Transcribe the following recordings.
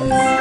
음.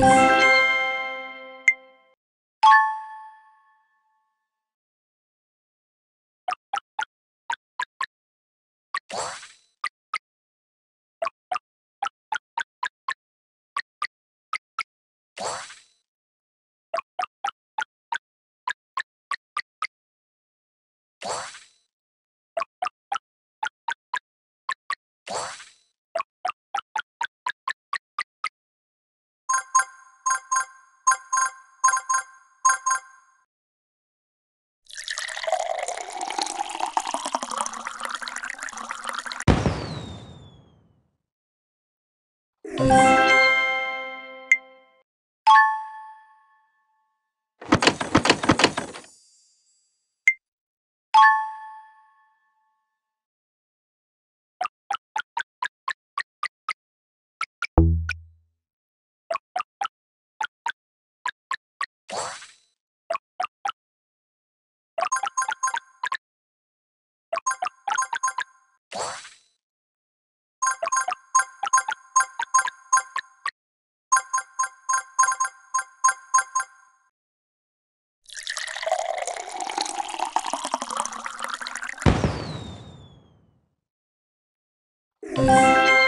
Bye.